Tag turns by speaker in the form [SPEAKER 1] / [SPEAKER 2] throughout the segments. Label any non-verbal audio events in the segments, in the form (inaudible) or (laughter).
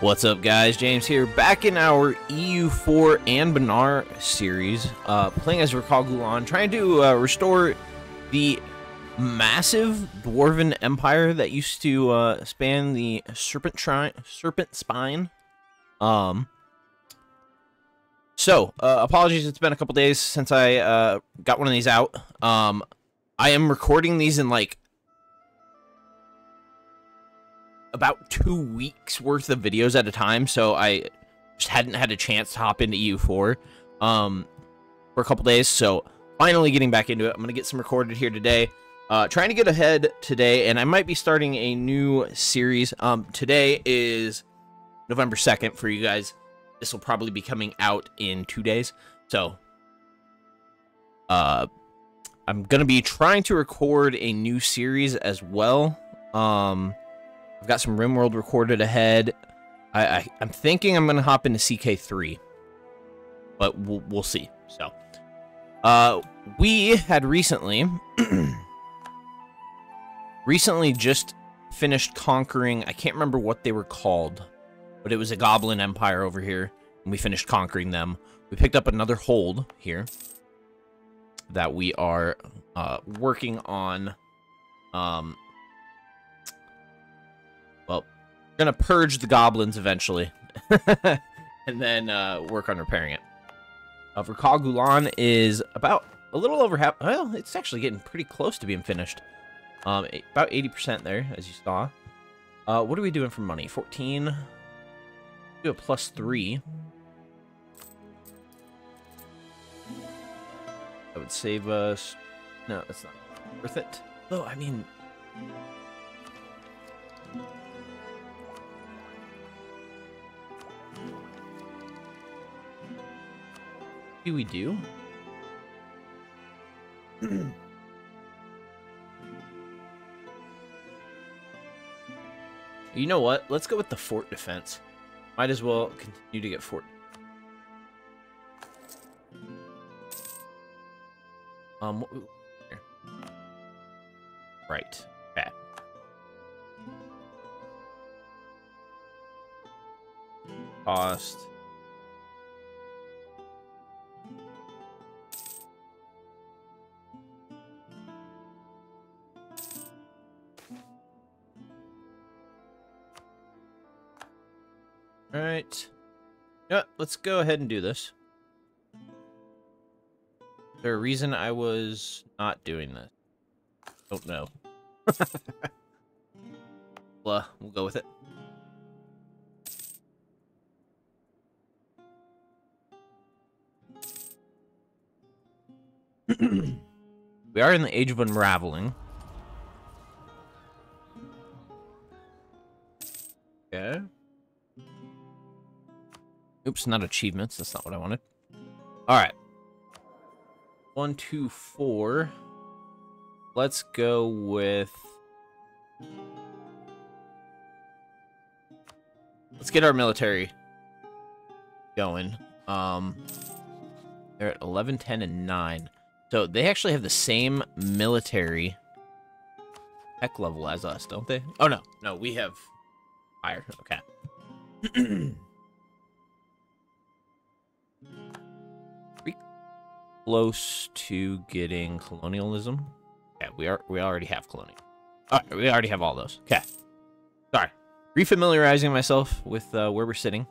[SPEAKER 1] What's up, guys? James here, back in our EU4 Anbennar series, uh, playing as Rakal Gulan, trying to uh, restore the massive dwarven empire that used to uh, span the Serpent Serpent Spine. Um. So, uh, apologies, it's been a couple days since I uh, got one of these out. Um, I am recording these in like about two weeks worth of videos at a time, so I just hadn't had a chance to hop into EU4 um, for a couple days. So finally getting back into it. I'm gonna get some recorded here today. Uh, trying to get ahead today, and I might be starting a new series. Um, today is November 2nd for you guys. This will probably be coming out in two days. So, uh, I'm gonna be trying to record a new series as well. Um, I've got some RimWorld recorded ahead. I, I am thinking I'm gonna hop into CK3, but we'll we'll see. So, uh, we had recently (clears throat) recently just finished conquering. I can't remember what they were called, but it was a Goblin Empire over here, and we finished conquering them. We picked up another hold here that we are uh, working on. Um, gonna purge the goblins eventually, (laughs) and then uh, work on repairing it. Uh, Rakal Gulan is about a little over half. Well, it's actually getting pretty close to being finished. Um, about 80% there, as you saw. Uh, what are we doing for money? 14. Do a plus three. That would save us. No, that's not worth it. Oh, I mean, do we do? you know what? Let's go with the fort defense. Might as well continue to get fort. Um, right. Cost. Alright. Yeah, let's go ahead and do this. Is there a reason I was not doing this? Don't know. (laughs) well, uh, we'll go with it. (clears throat) we are in the age of unraveling. Oops, not achievements. That's not what I wanted. All right. One, two, four. Let's go with... Let's get our military going. Um, they're at 11, 10, and 9. So they actually have the same military tech level as us, don't they? Oh, no. No, we have higher. Okay. (clears throat) close to getting colonialism. Yeah, we are. We already have colonial. All right, we already have all those. Okay. Sorry. Refamiliarizing myself with uh, where we're sitting.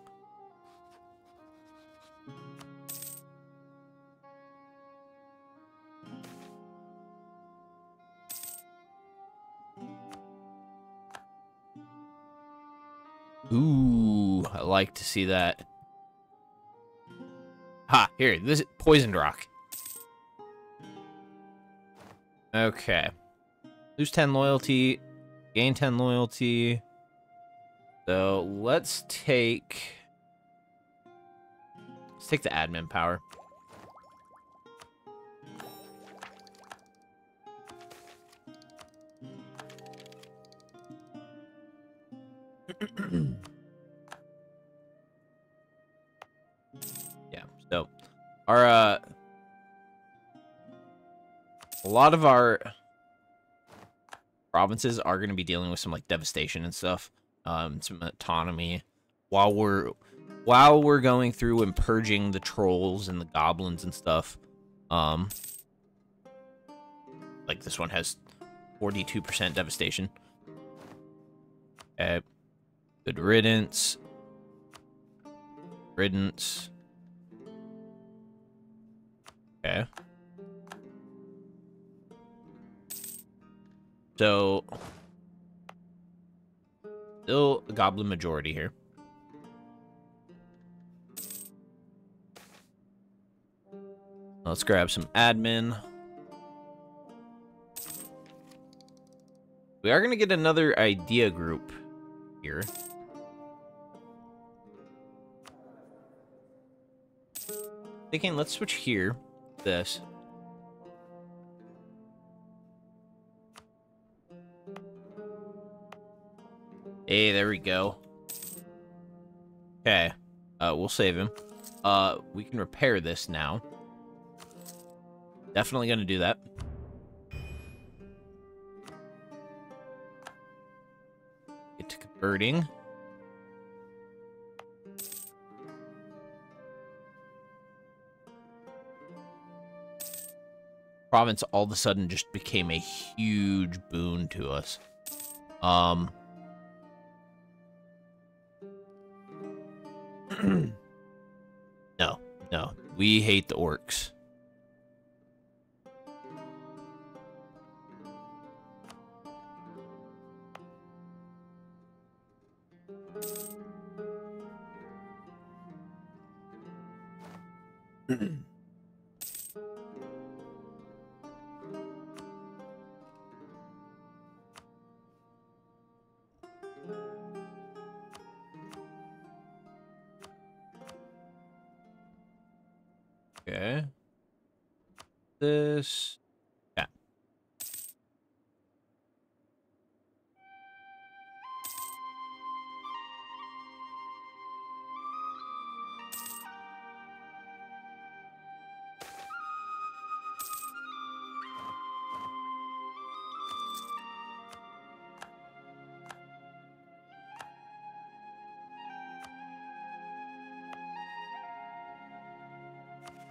[SPEAKER 1] Ooh, I like to see that. Ha, here, this is poisoned rock. Okay. Lose 10 loyalty, gain 10 loyalty. So let's take... Let's take the admin power. (clears throat) yeah, so our uh a lot of our provinces are going to be dealing with some like devastation and stuff, um, some autonomy. while we're while we're going through and purging the trolls and the goblins and stuff. Um, like this one has 42% devastation. Okay. Good riddance. Riddance. Okay. So, still goblin majority here. Let's grab some admin. We are going to get another idea group here. Thinking, let's switch here. This. Hey, there we go. Okay. Uh, we'll save him. Uh, we can repair this now. Definitely gonna do that. Get to converting. Province all of a sudden just became a huge boon to us. Um... (clears throat) no, no. We hate the orcs.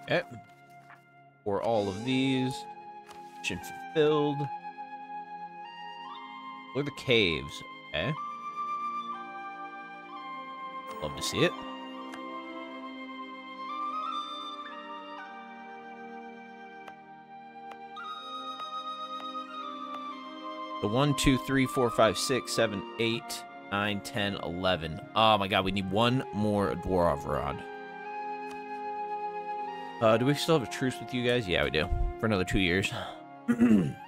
[SPEAKER 1] Okay. For all of these. Mission fulfilled. Look at the caves. Okay. Love to see it. The one, two, three, four, five, six, seven, eight, nine, ten, eleven. Oh my god, we need one more Dwarf Rod. Uh, do we still have a truce with you guys? Yeah, we do. For another two years. (clears throat)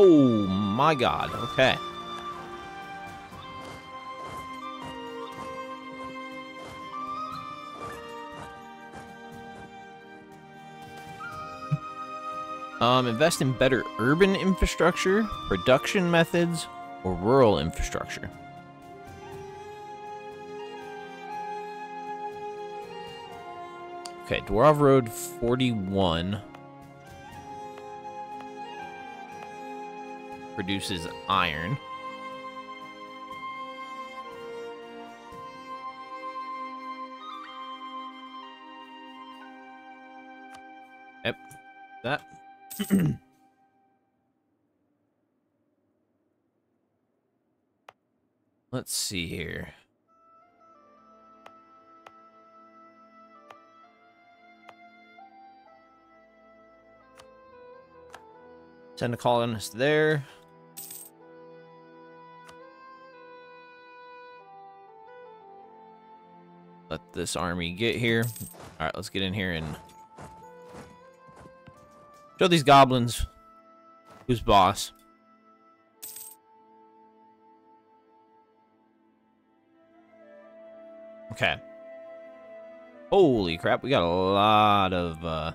[SPEAKER 1] Oh my god, okay. Um, invest in better urban infrastructure, production methods, or rural infrastructure. Okay, Dwarf Road 41 produces iron. Yep, that. (clears throat) Let's see here. Send a colonist there. Let this army get here. All right, let's get in here and Show these goblins who's boss. Okay. Holy crap, we got a lot of uh,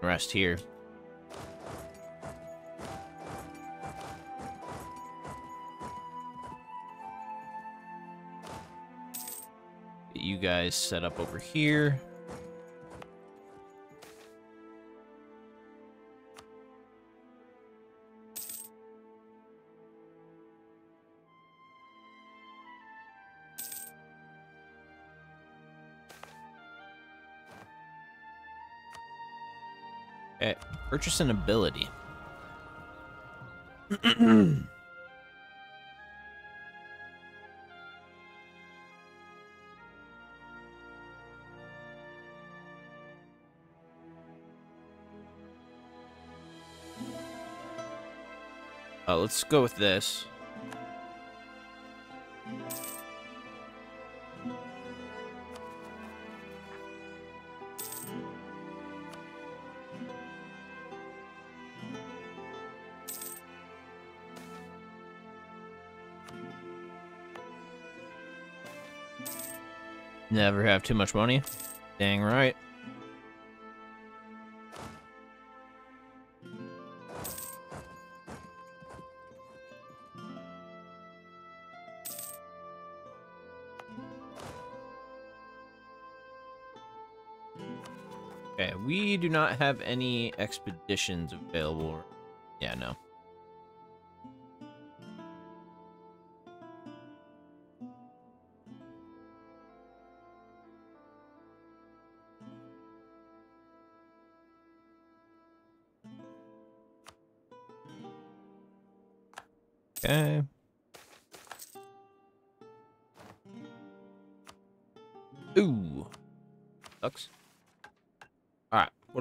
[SPEAKER 1] rest here. You guys set up over here. Okay, purchase an ability. (clears throat) let's go with this. Never have too much money. Dang right. We do not have any expeditions available. Yeah, no.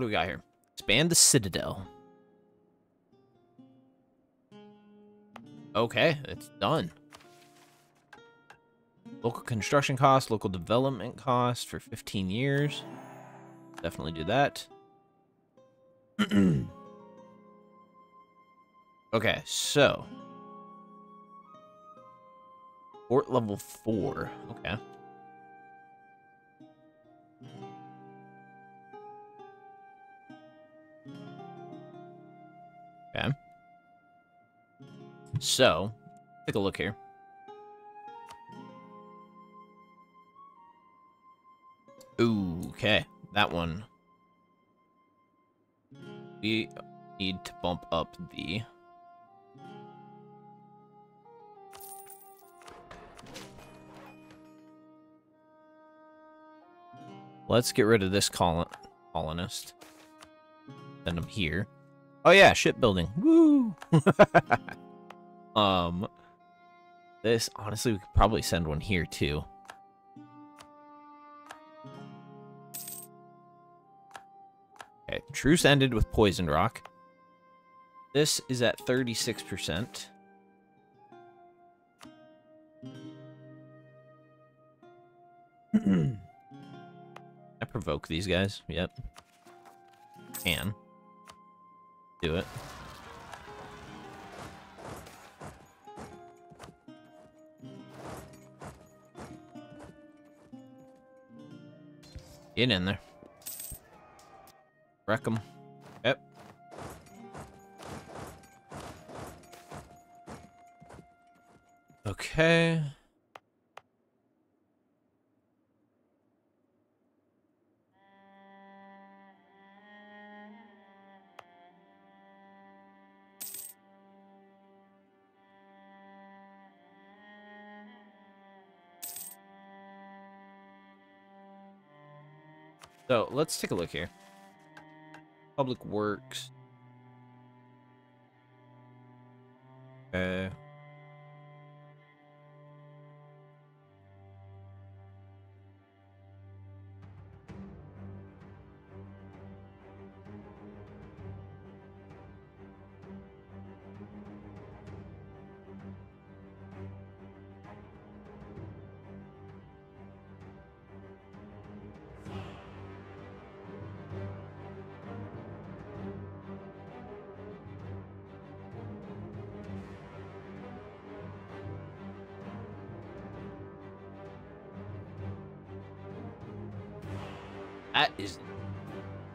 [SPEAKER 1] We got here? Expand the Citadel. Okay, it's done. Local construction cost, local development cost for 15 years. Definitely do that. (clears throat) okay, so Fort level 4. Okay. Okay. So, take a look here. Ooh, okay. That one. We need to bump up the Let's get rid of this colon colonist. Send him here. Oh yeah, shipbuilding. Woo! (laughs) um, this honestly, we could probably send one here too. Okay, truce ended with poisoned rock. This is at 36%. (clears throat) I provoke these guys. Yep. Can. Do it. Get in there. Wreck them. Yep. Okay. So let's take a look here. Public Works. Okay. That is...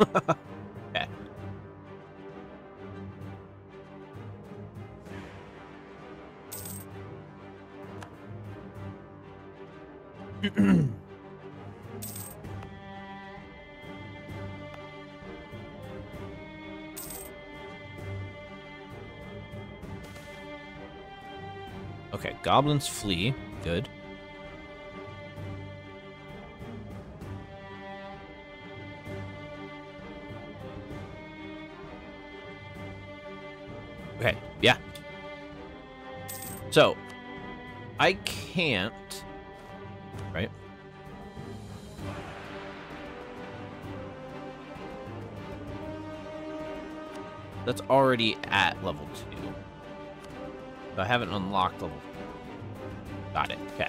[SPEAKER 1] okay. (clears throat) okay, goblins flee. Good. Okay, yeah. So, I can't, right? That's already at level 2. But I haven't unlocked level Got it, okay.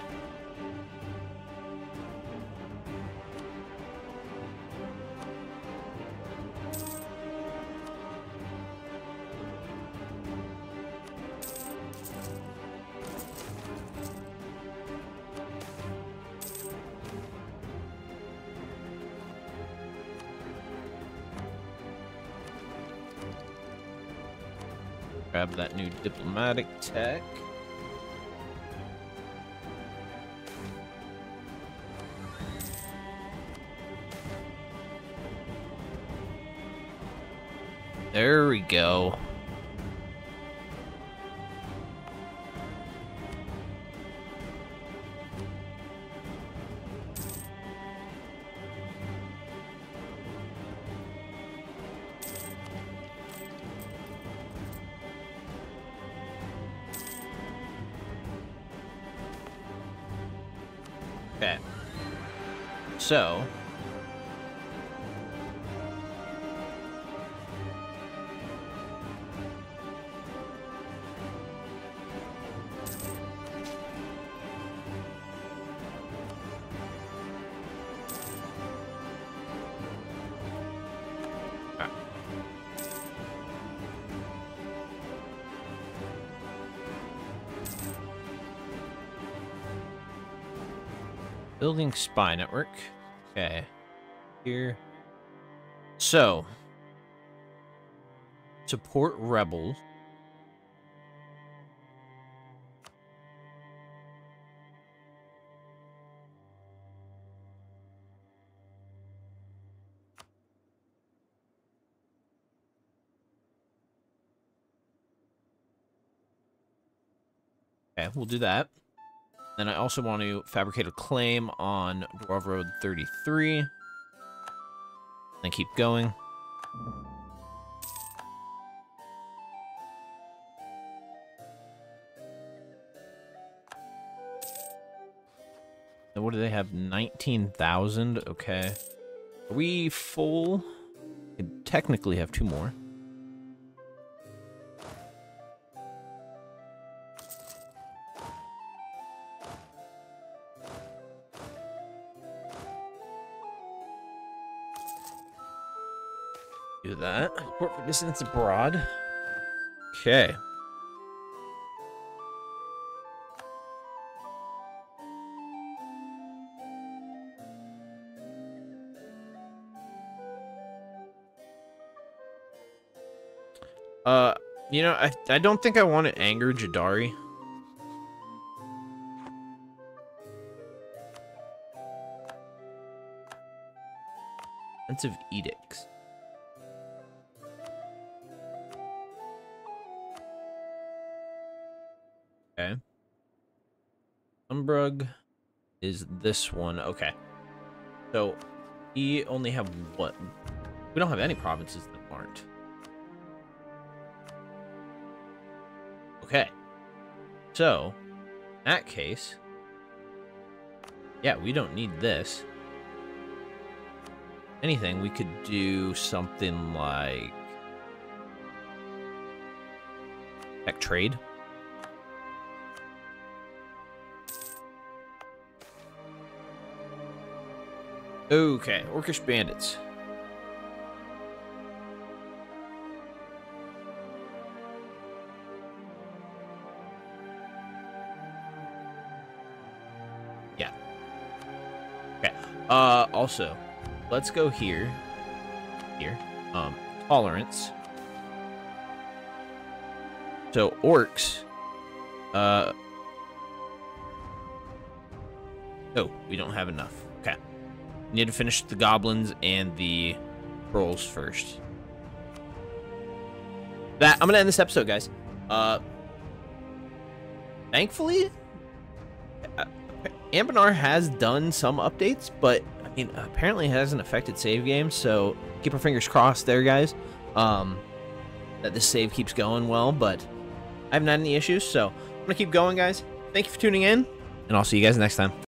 [SPEAKER 1] Grab that new diplomatic tech. There we go. So, Building spy network. Okay. Here. So. Support rebels. Okay, we'll do that. Then I also want to fabricate a claim on Dwarf Road 33. Then keep going. Then what do they have? 19,000? Okay. Are we full? Could technically have two more. That. Report for distance abroad. Okay. Uh, you know, I, I don't think I want to anger Jaddari. Offensive edicts. Okay. Umbrug is this one. Okay. So, we only have what? We don't have any provinces that aren't. Okay. So, that case, yeah, we don't need this. Anything, we could do something like tech trade. Okay, Orcish bandits. Yeah. Okay. Uh, also, let's go here. Here. Um, tolerance. So orcs. Uh. Oh, we don't have enough. Need to finish the goblins and the trolls first. That I'm gonna end this episode, guys. Uh. Thankfully, uh, Anbennar has done some updates, but I mean, apparently it hasn't affected save games. So keep our fingers crossed there, guys. Um, that this save keeps going well, but I haven't had any issues, so I'm gonna keep going, guys. Thank you for tuning in, and I'll see you guys next time.